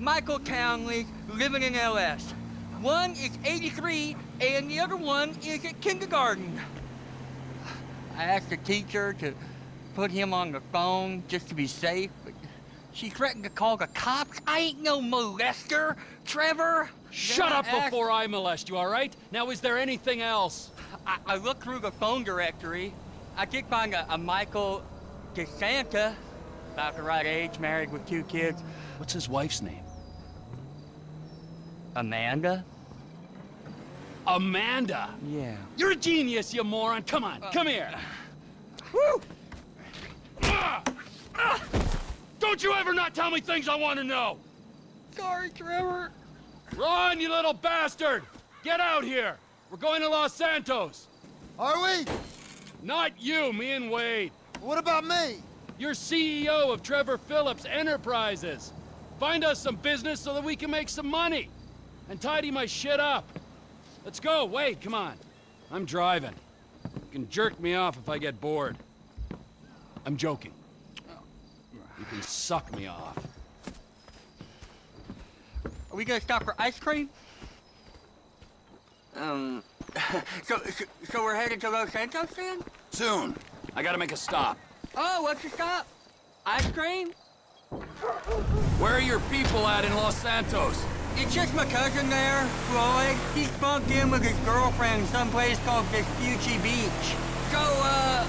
Michael Townley living in LS. One is 83, and the other one is at kindergarten. I asked the teacher to put him on the phone just to be safe, but she threatened to call the cops. I ain't no molester, Trevor. Shut up asked- before I molest you, all right? Now, is there anything else? I, I looked through the phone directory. I did find a, a Michael DeSanta, about the right age, married with two kids. What's his wife's name? Amanda? Amanda! Yeah. You're a genius, you moron! Come on, come here! Woo! Ah! Don't you ever not tell me things I want to know! Sorry, Trevor. Run, you little bastard! Get out here! We're going to Los Santos! Are we? Not you, me and Wade. What about me? You're CEO of Trevor Phillips Enterprises. Find us some business so that we can make some money. And tidy my shit up. Let's go, Wait, come on. I'm driving. You can jerk me off if I get bored. I'm joking. You can suck me off. Are we gonna stop for ice cream? Um, so, so, so we're headed to Los Santos then? Soon. I gotta make a stop. Oh, what's the stop? Ice cream? Where are your people at in Los Santos? It's just my cousin there, Floyd. He's bunked in with his girlfriend someplace called Vespucci Beach. So, uh,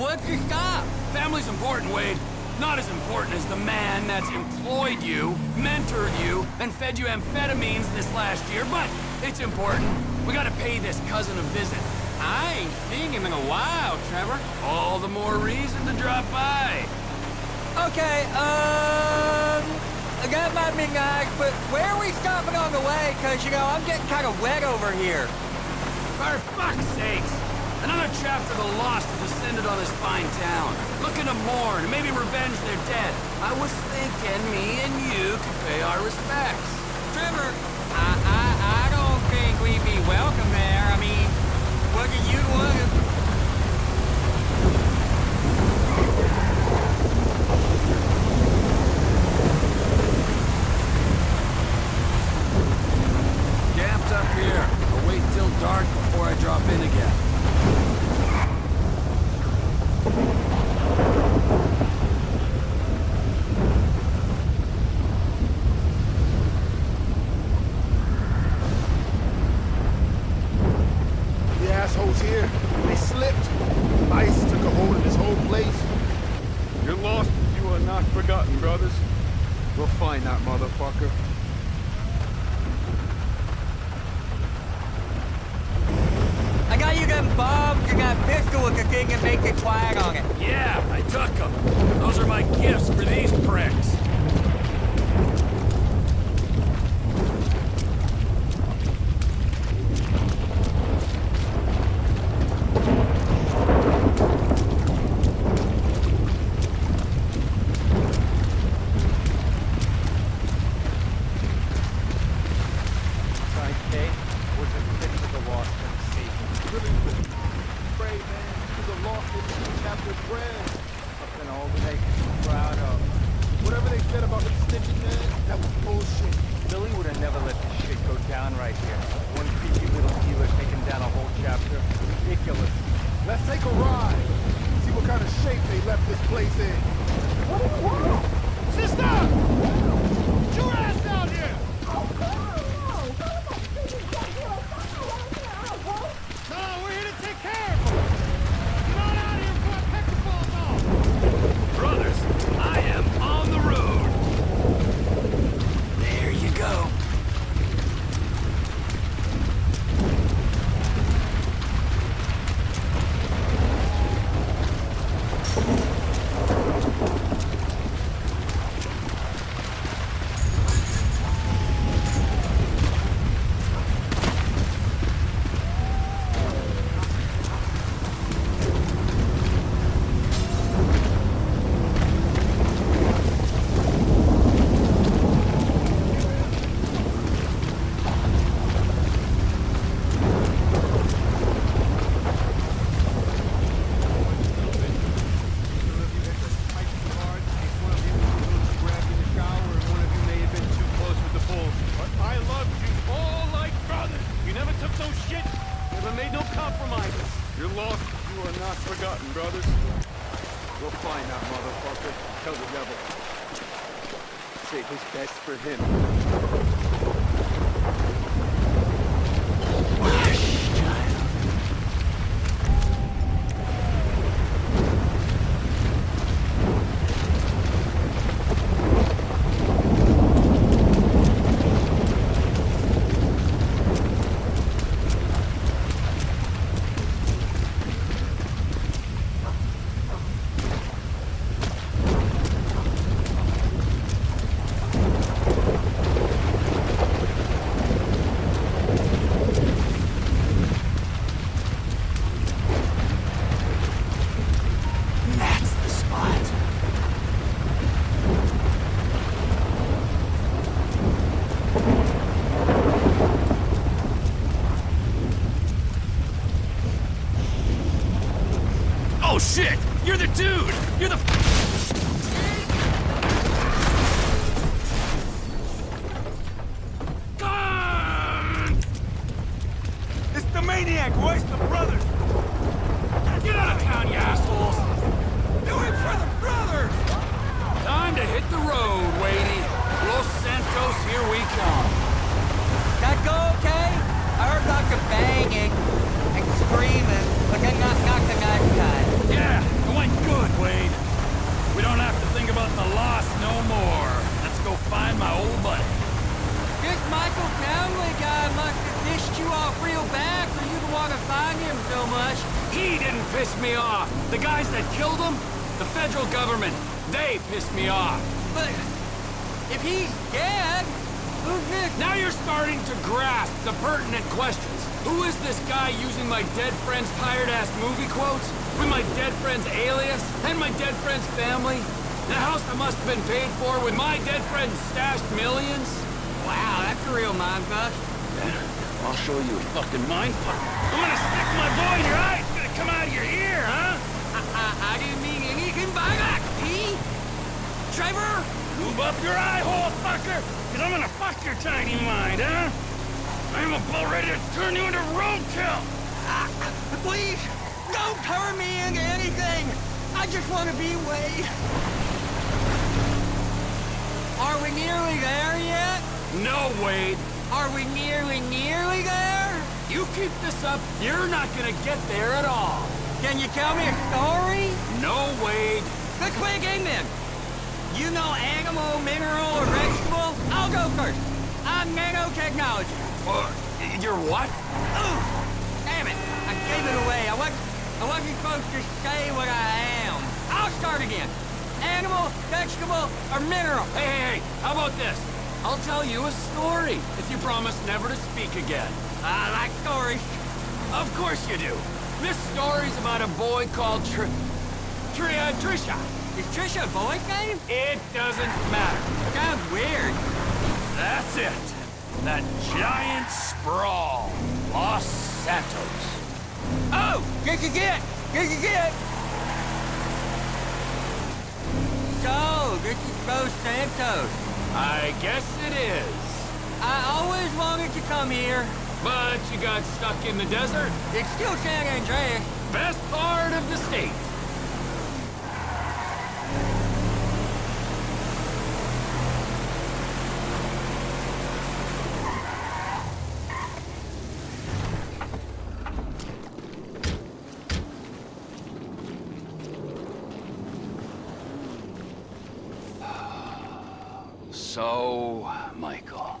what's the stop? Family's important, Wade. Not as important as the man that's employed you, mentored you, and fed you amphetamines this last year, but it's important. We gotta pay this cousin a visit. I ain't seen him in a while, Trevor. All the more reason to drop by. Okay, um, that might be nice, but where are we stopping on the way? Cause, you know, I'm getting kind of wet over here. For fuck's sakes! Another chapter of the lost has descended on this fine town. Looking to mourn, and maybe revenge their dead. I was thinking me and you could pay our respects. Trevor, I, I, I don't think we'd be welcome there. I mean, what do you want not nothing that time. Yeah, it went good, Wade. We don't have to think about the loss no more. Let's go find my old buddy. This Michael Townley guy must have pissed you off real bad for you to want to find him so much. He didn't piss me off. The guys that killed him, the federal government, they pissed me off. But if he's dead, who's this? Now you're starting to grasp the pertinent questions. Who is this guy using my dead friend's tired-ass movie quotes? With my dead friend's alias? And my dead friend's family? The house that must have been paid for with my dead friend's stashed millions? Wow, that's a real mindfuck. I'll show you a fucking mindfuck. I'm gonna stick my boy in your eye. It's gonna come out of your ear, huh? I, I, I didn't mean anything by that, P. Trevor? Move up your eye hole, fucker! Cause I'm gonna fuck your tiny mind, huh? I'm about ready to turn you into roadkill! Ah, please, don't turn me into anything. I just want to be Wade. Are we nearly there yet? No, Wade. Are we nearly, nearly there? You keep this up, you're not gonna get there at all. Can you tell me a story? No, Wade. Let's play a game then. You know animal, mineral, or vegetable? I'll go first. I'm nanotechnology. You're what? Ooh, damn it. I gave it away. I wasn't, I wasn't supposed to say what I am. I'll start again. Animal, vegetable, or mineral? Hey, hey, hey, how about this? I'll tell you a story if you promise never to speak again. I like stories. Of course you do. This story's about a boy called Tr... Tri... uh, Trisha. Is Trisha a boy's name? It doesn't matter. Sounds weird. That's it. That giant sprawl. Los Santos. Oh, get you get, get get. So, this is Los Santos. I guess it is. I always wanted to come here. But you got stuck in the desert. It's still San Andreas. Best part of the state. So, Michael,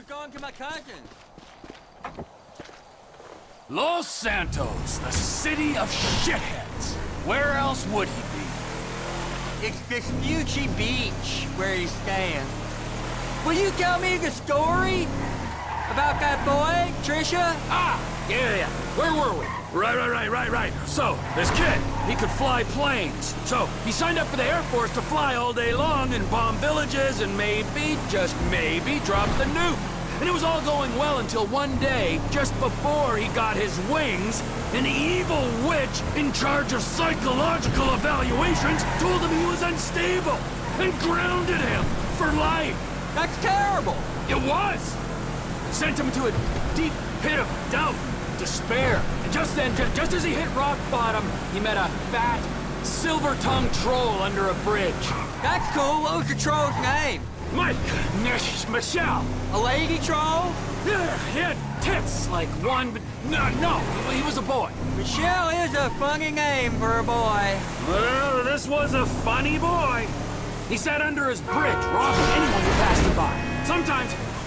I thought we going to my cousin. Los Santos, the city of shitheads. Where else would he be? It's Vespucci Beach where he's staying. Will you tell me the story about that boy, Trisha? Ah, yeah, yeah. Where were we? Right, right, right, right, right. So, this kid, he could fly planes. So, he signed up for the Air Force to fly all day long and bomb villages and maybe, just maybe, drop the nuke. And it was all going well until one day, just before he got his wings, an evil witch in charge of psychological evaluations told him he was unstable and grounded him for life. That's terrible. It was! Sent him to a deep pit of doubt, despair. And just then, ju just as he hit rock bottom, he met a fat, silver-tongued troll under a bridge. That's cool. What was the troll's name? Mike! Mish, Michelle! A lady troll? Yeah, he had tits like one, but no, no, he was a boy. Michelle is a funny name for a boy. Well, this was a funny boy. He sat under his bridge, robbing anyone who passed him by. Sometimes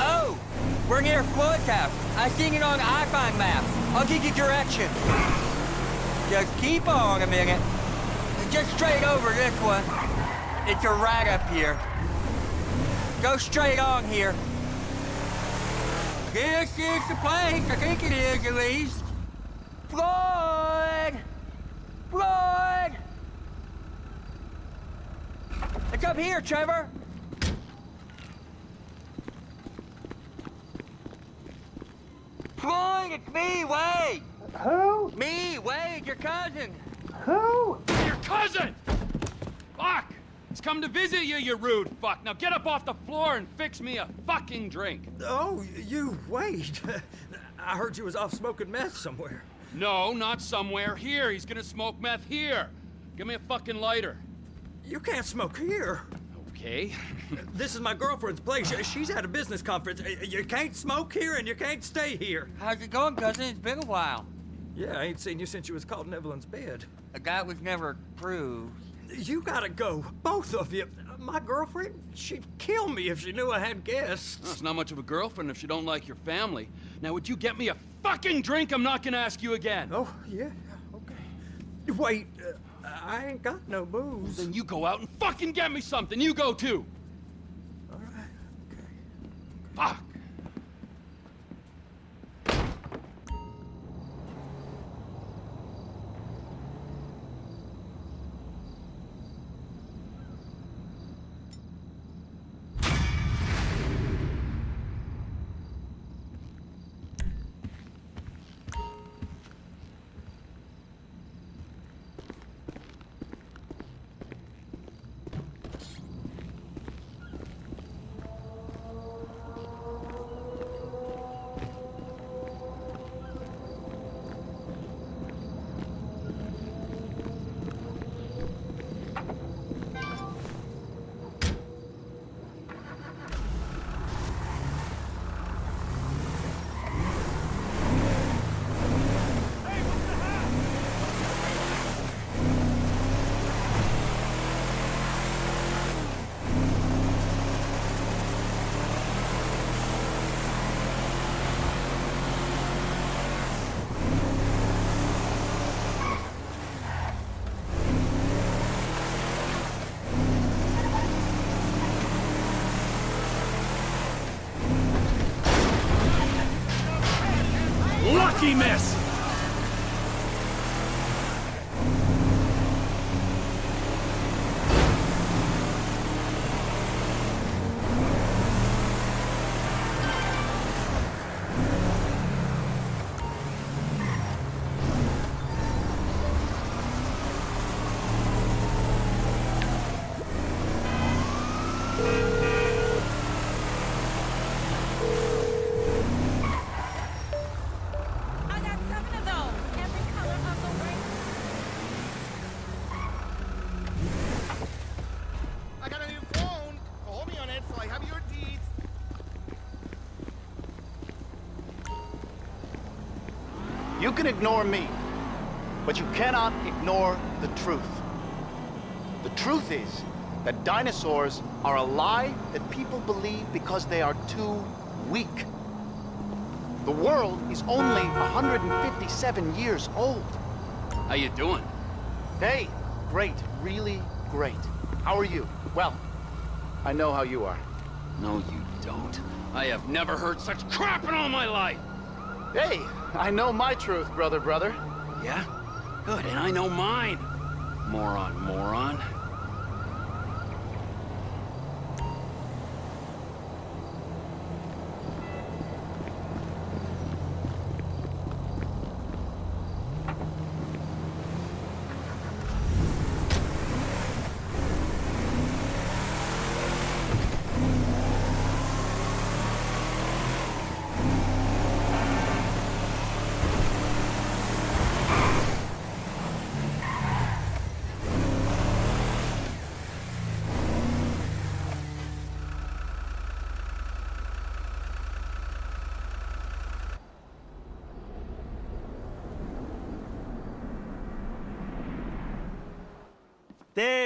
oh! We're near Floyd's house. I seen it on iFind Maps. I'll give you directions. Just keep on a minute. Just straight over this one. It's a right up here. Go straight on here. This is the place. I think it is, at least. Floyd! Floyd! It's up here, Trevor. Floyd, it's me, Wade. Who? Me, Wade, your cousin. Who? Your cousin! Fuck! He's come to visit you, you rude fuck. Now get up off the floor and fix me a fucking drink. Oh, you, Wade! I heard you was off smoking meth somewhere. No, not somewhere. Here, he's gonna smoke meth here. Give me a fucking lighter. You can't smoke here. Okay. This is my girlfriend's place. She's at a business conference. You can't smoke here and you can't stay here. How's it going, cousin? It's been a while. Yeah, I ain't seen you since you was caught in Evelyn's bed. That was never proved. You gotta go, both of you. My girlfriend, she'd kill me if she knew I had guests. That's not much of a girlfriend if she don't like your family. Now, would you get me a fucking drink? I'm not gonna ask you again. Oh, yeah, okay. Wait, uh, I ain't got no booze. Then you go out and fucking get me something. You go too. All right, okay. Fuck. Can ignore me, But you cannot ignore the truth. The truth is that dinosaurs are a lie that people believe because they are too weak. The world is only 157 years old. How you doing? Hey, great, really great. How are you? Well, I know how you are. No, you don't. I have never heard such crap in all my life! Hey, I know my truth, brother, brother. Yeah? Good, and I know mine. Moron, moron.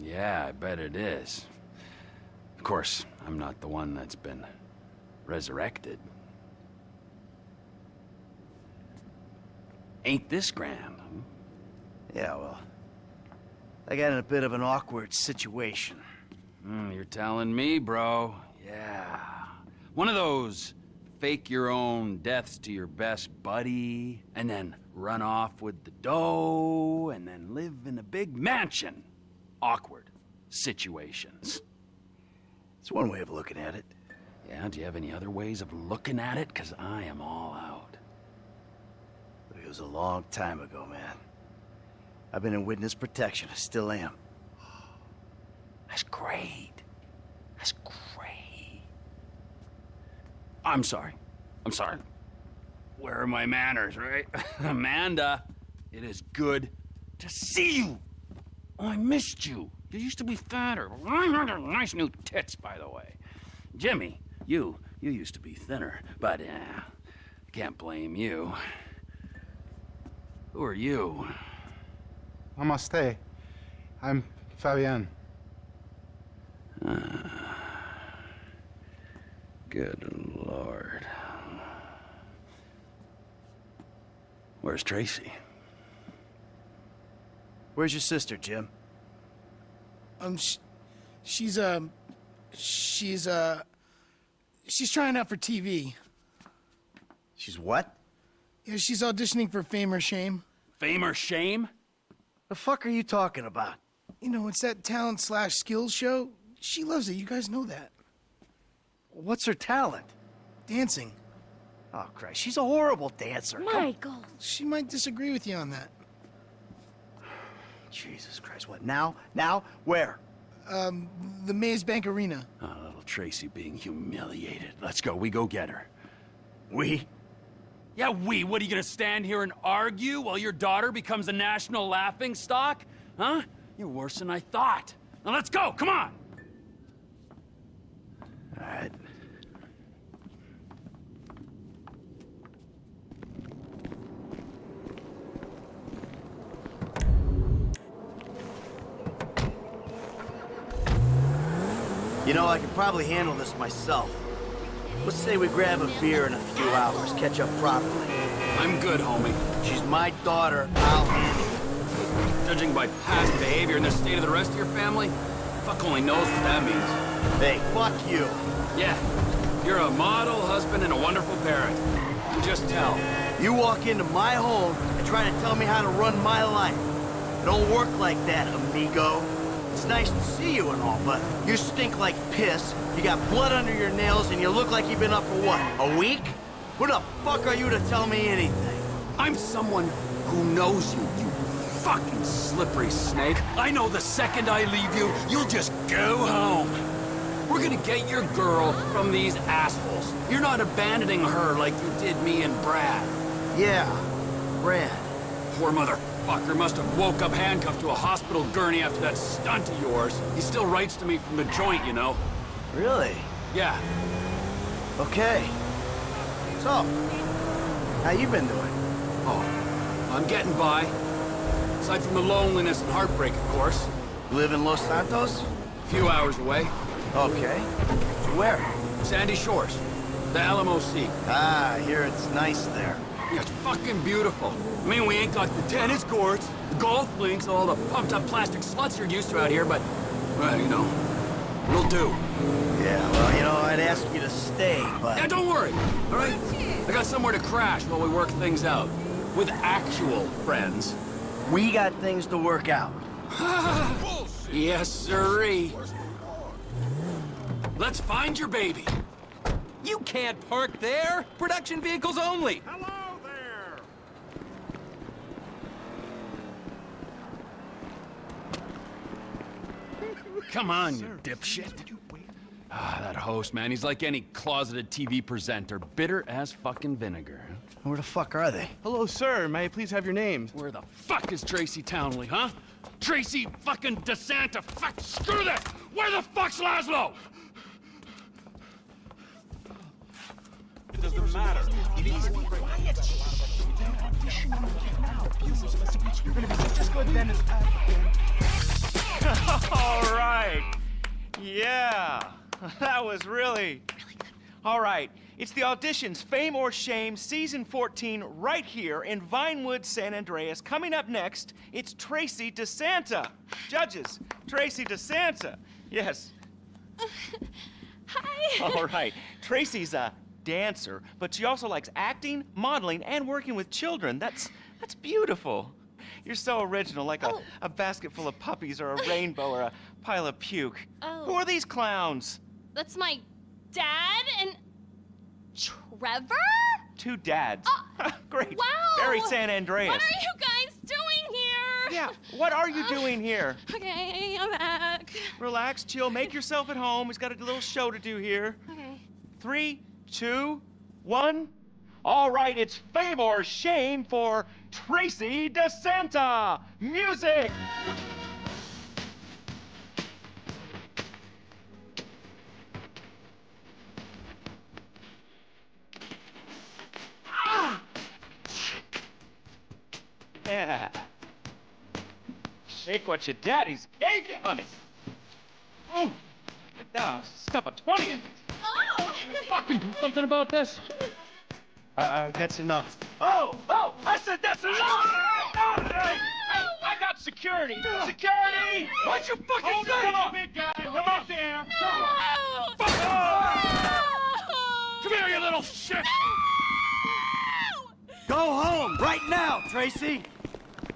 Yeah, I bet it is. Of course, I'm not the one that's been resurrected. Ain't this grand? hmm? Yeah, well. I got in a bit of an awkward situation. Hmm, you're telling me, bro. Yeah. One of those fake your own deaths to your best buddy, and then run off with the dough, and then live in a big mansion. Awkward situations. It's one way of looking at it. Yeah, do you have any other ways of looking at it? Because I am all out. It was a long time ago, man. I've been in witness protection. I still am. That's great. That's great. I'm sorry. I'm sorry. Where are my manners, right? Amanda, it is good to see you. Oh, I missed you. You used to be fatter. Nice new tits, by the way. Jimmy, you, you used to be thinner, but uh, can't blame you. Who are you? Namaste. I'm Fabian. Good lord. Where's Tracy? Where's your sister, Jim? Um, sh- she's um, she's uh, she's trying out for TV. She's what? Yeah, she's auditioning for Fame or Shame. Fame or shame? The fuck are you talking about? You know, it's that talent slash skills show. She loves it. You guys know that. What's her talent? Dancing. Oh, Christ. She's a horrible dancer. Come- Michael. She might disagree with you on that. Jesus Christ. What, now? Now? Where? Um, the Maze Bank Arena. Oh, little Tracy being humiliated. Let's go. We go get her. We? Yeah, we. What are you gonna stand here and argue while your daughter becomes a national laughing stock? Huh? You're worse than I thought. Now let's go. Come on. You know, I could probably handle this myself. Let's say we grab a beer in a few hours, catch up properly. I'm good, homie. She's my daughter, I'll handle. Judging by past behavior and the state of the rest of your family, fuck only knows what that means. Hey, fuck you. Yeah, you're a model husband and a wonderful parent. Just tell. You walk into my home and try to tell me how to run my life. It don't work like that, amigo. It's nice to see you and all, but you stink like piss, you got blood under your nails, and you look like you've been up for what, a week? Who the fuck are you to tell me anything? I'm someone who knows you, you Fucking slippery snake. I know the second I leave you, you'll just go home. We're gonna get your girl from these assholes. You're not abandoning her like you did me and Brad. Yeah, Brad. Poor motherfucker must have woke up handcuffed to a hospital gurney after that stunt of yours. He still writes to me from the joint, you know. Really? Yeah. Okay. So, how you been doing? Oh, I'm getting by. Aside from the loneliness and heartbreak, of course. You live in Los Santos? A few hours away. Okay. Where? Sandy Shores. The Alamo Sea. Ah, hear it's nice there. Yeah, it's fucking beautiful. I mean, we ain't got the tennis courts, the golf links, all the pumped-up plastic sluts you're used to out here, but, well, you know, we'll do. Yeah, well, you know, I'd ask you to stay, but... Yeah, don't worry, all right? I got somewhere to crash while we work things out. With actual friends. We got things to work out. yes, sirree. Let's find your baby. You can't park there! Production vehicles only! Hello Come on, you dipshit. Ah, that host, man, he's like any closeted TV presenter. Bitter as fucking vinegar. Where the fuck are they? Hello, sir. May I please have your names? Where the fuck is Tracy Townley, huh? Tracy fucking DeSanta, fuck, screw that! Where the fuck's Lazlow? It doesn't matter. Please be quiet. You're gonna be just as good then as All right. Yeah. That was really... All right. It's the auditions, Fame or Shame, Season 14, right here in Vinewood, San Andreas. Coming up next, it's Tracy DeSanta. Judges, Tracy DeSanta. Yes. Hi. All right. Tracy's a dancer, but she also likes acting, modeling, and working with children. That's that's beautiful. You're so original, like Oh. a, a basket full of puppies or a rainbow or a pile of puke. Oh. Who are these clowns? That's my dad and Trevor? Two dads. Uh, Great. Wow. Very San Andreas. What are you guys doing here? Yeah, what are you doing here? Okay, I'm back. Relax, chill, make yourself at home. He's got a little show to do here. Okay. Three, two, one. All right, it's fame or shame for Tracy DeSanta. Music! Ah! Yeah. Shake what your daddy's gave you, honey. Oh, now stuff a 20 in. Oh! Fucking do something about this. Uh, that's enough. Oh, oh, I said that's enough! Hey, I got security! Security! What'd you fucking Hold say? it up, big guy. Come up there. No! Come here, you little shit! Go home right now, Tracy!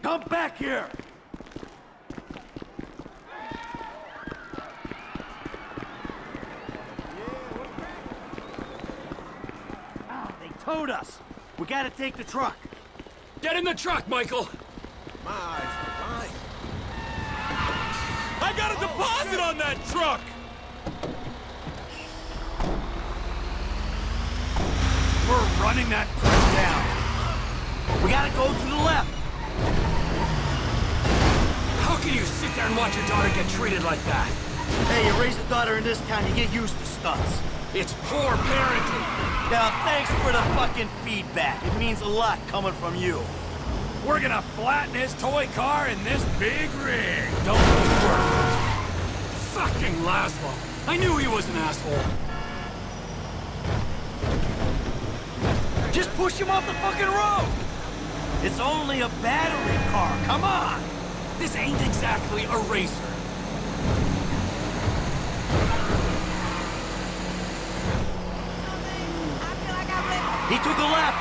Come back here! Ah, They towed us. We gotta take the truck. Get in the truck, Michael! My, my. I got a oh, deposit on that truck! We're running that truck down. We gotta go to the left. How can you sit there and watch your daughter get treated like that? Hey, you raise a daughter in this town, you get used to stunts. It's poor parenting. Now, thanks for the fucking feedback. It means a lot coming from you. We're gonna flatten his toy car in this big rig. Don't worry. Fucking Lazlow. I knew he was an asshole. Just push him off the fucking road! It's only a battery car, come on! This ain't exactly a racer. He took a left!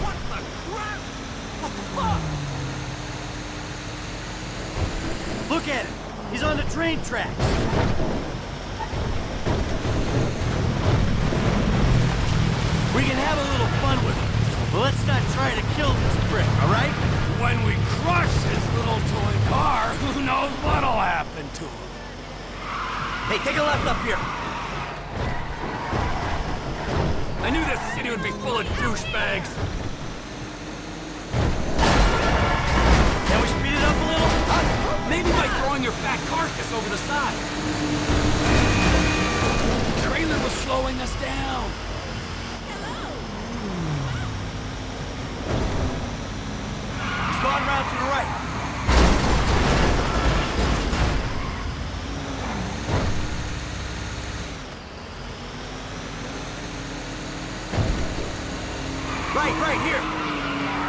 What the crap? What the fuck? Look at him! He's on the train tracks! We can have a little fun with him. but let's not try to kill this prick, all right? When we crush his little toy car, who knows what'll happen to him? Hey, take a left up here. I knew this city would be full of douchebags. Can we speed it up a little? Maybe by throwing your fat carcass over the side. The trailer was slowing us down. It's gone round to the right. Right, right here.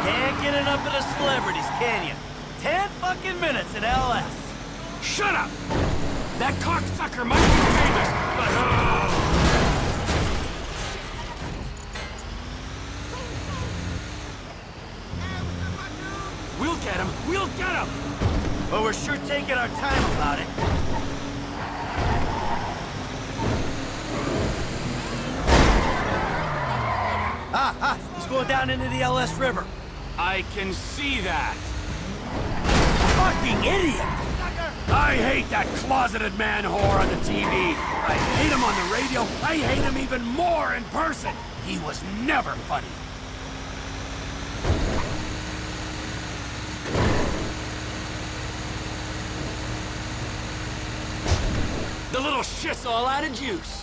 Can't get enough of the celebrities, can you? Ten fucking minutes in LS. Shut up! That cocksucker might be famous, but... uh, We'll get him! We'll get him! But we're sure taking our time about it. Ah, ah, going down into the LS River. I can see that. Fucking idiot! I hate that closeted man whore on the TV. I hate him on the radio. I hate him even more in person. He was never funny. The little shit's all out of juice.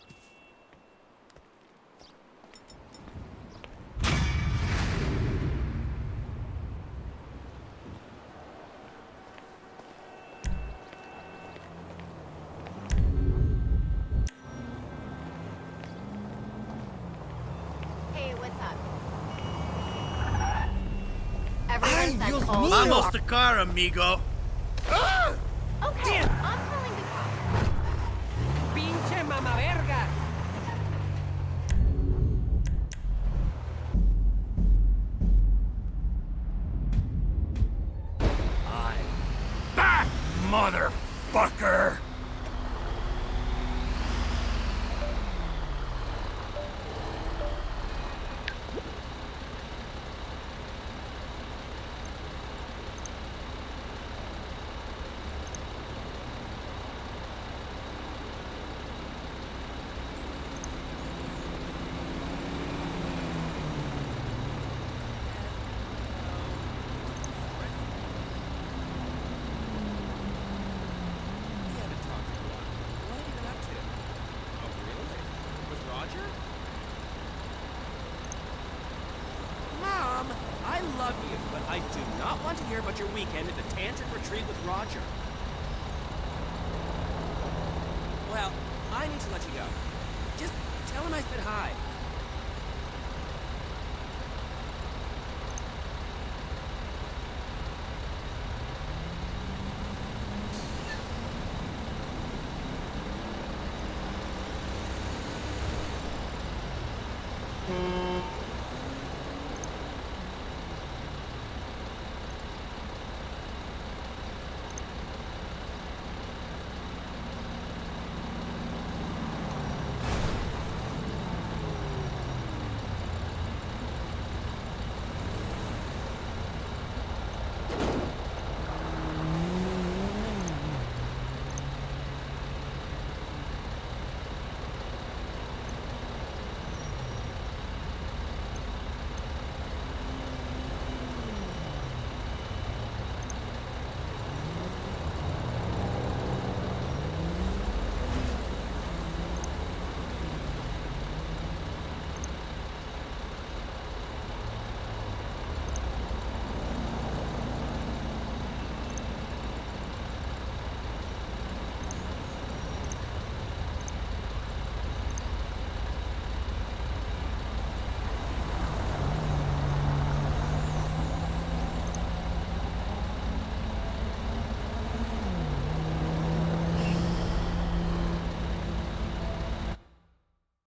Amigo. Hear about your weekend at the tantric retreat with Roger. Well, I need to let you go. Just tell him I said hi.